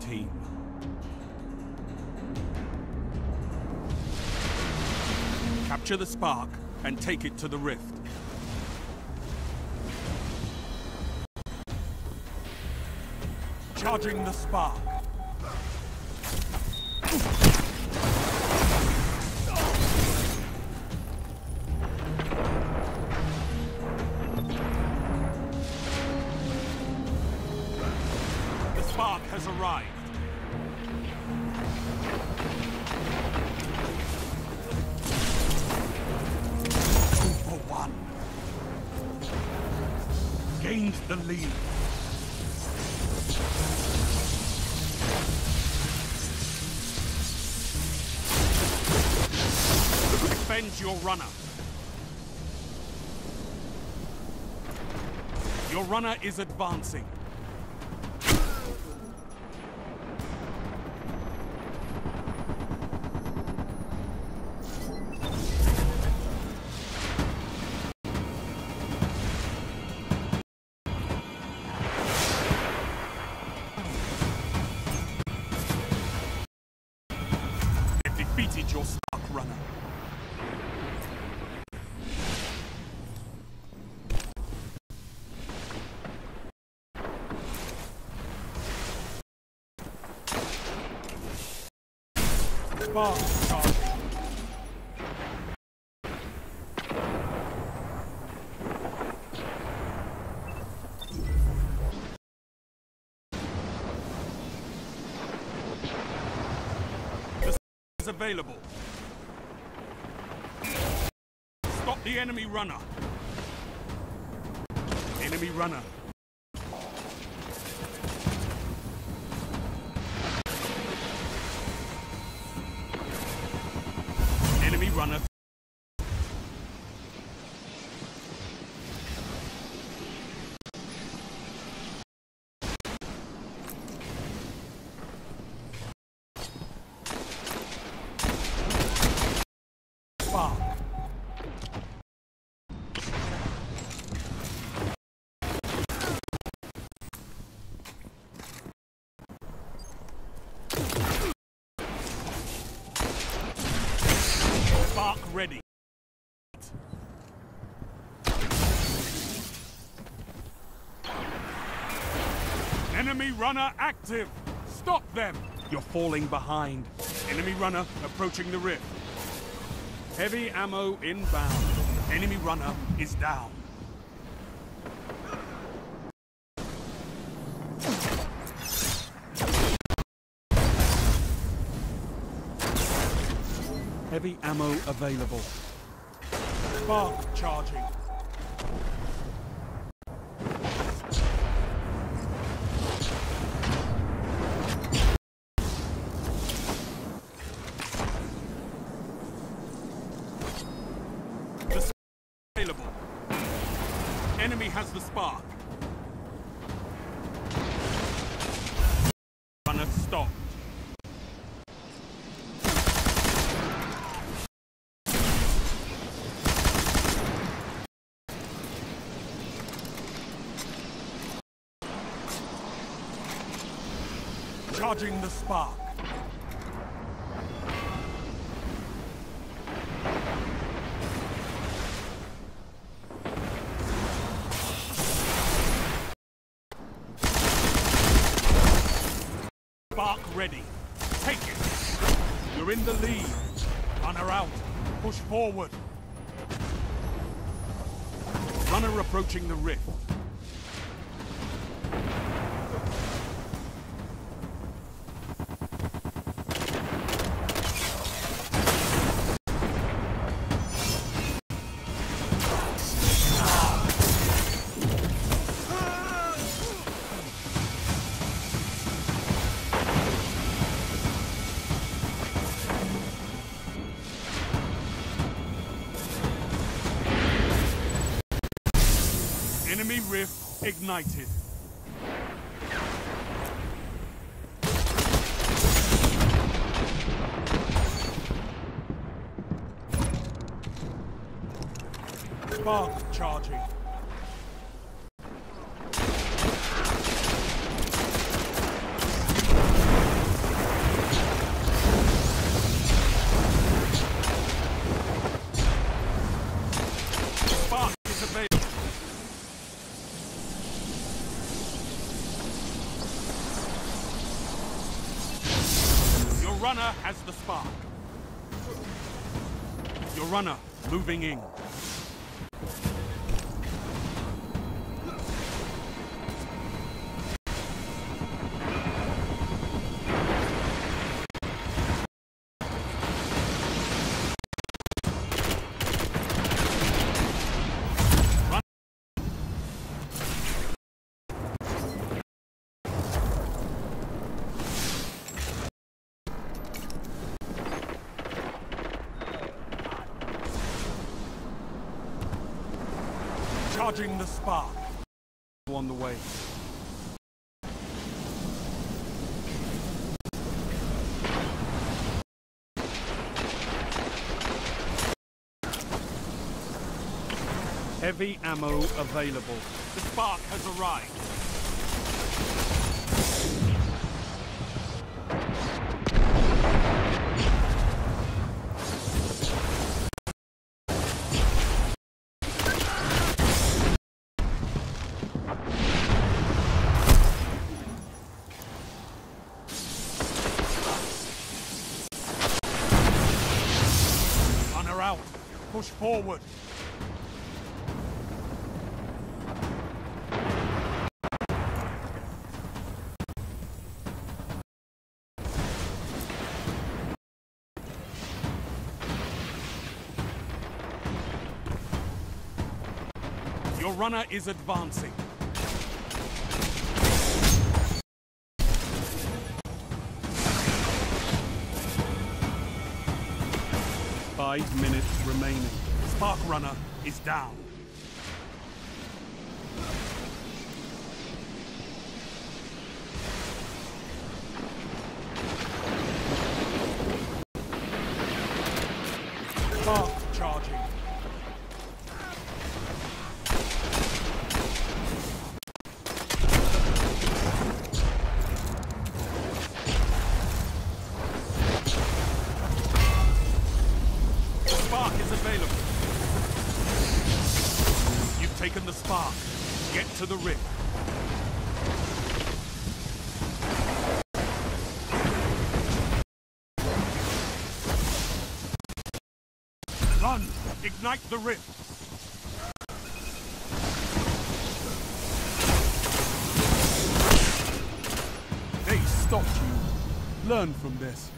Team. Capture the Spark and take it to the Rift. Charging the Spark. Gained the lead. Defend your runner. Your runner is advancing. The is available. Stop the enemy runner. Enemy runner. Enemy runner. Spark. Spark ready. Enemy runner active. Stop them. You're falling behind. Enemy runner approaching the rift. Heavy ammo inbound. Enemy runner is down. Heavy ammo available. Spark charging. Stopped. Charging the spark. Spark ready. Take it. You're in the lead. Runner out. Push forward. Runner approaching the rift. Rift ignited. Spark charging. Your runner moving in. Charging the spark. On the way. Heavy ammo available. The spark has arrived. Push forward. Your runner is advancing. Five minutes remaining. Spark runner is down. Get to the rift. Run! Ignite the rift! They stopped you. Learn from this.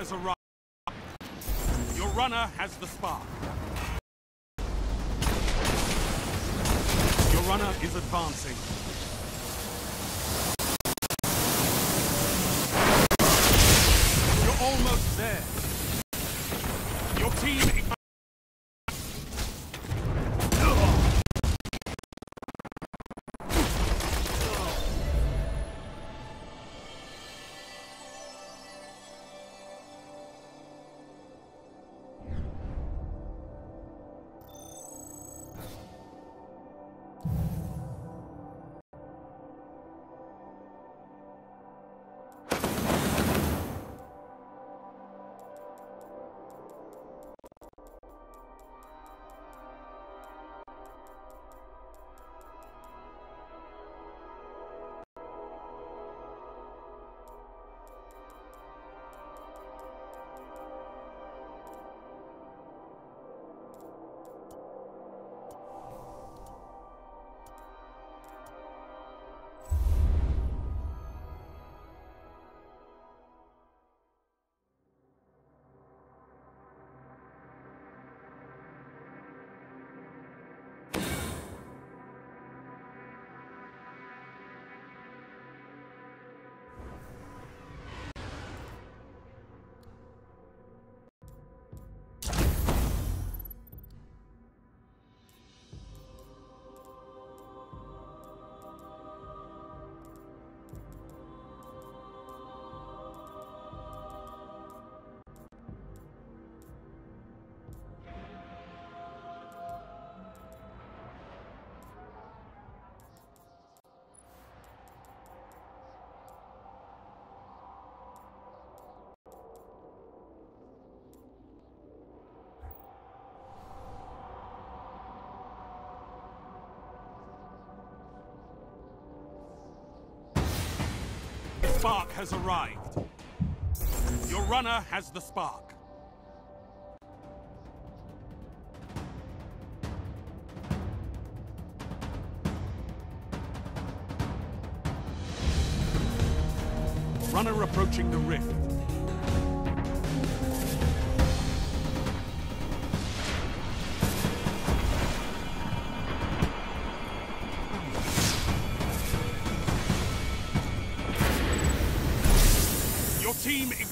Has arrived. Your runner has the spark. Your runner is advancing. Spark has arrived. Your runner has the spark. Runner approaching the rift.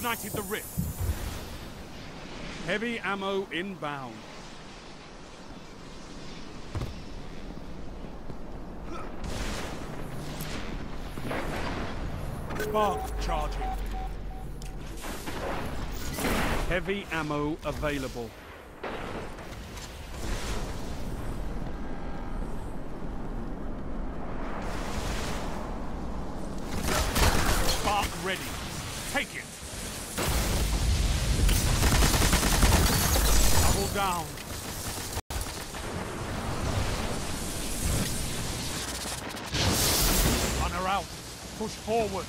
Ignited the rift. Heavy ammo inbound. Spark charging. Heavy ammo available. Push forward.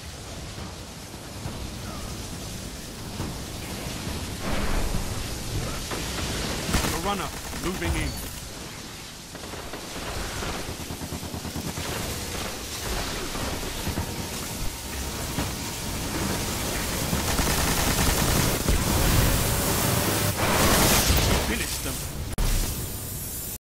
The runner moving in.